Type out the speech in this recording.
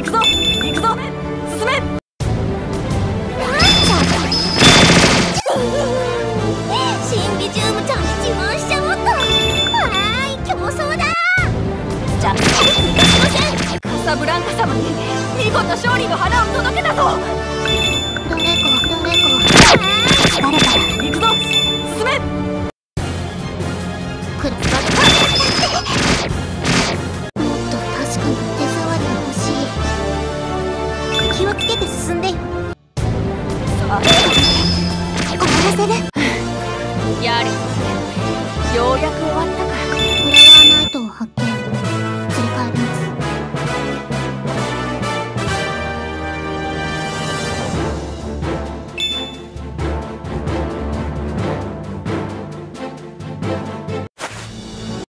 行くぞ。行くぞ。進め。ちゃおうっと。いだ。ません。カサブランカ様に見事勝利の花を届けたぞ。やれ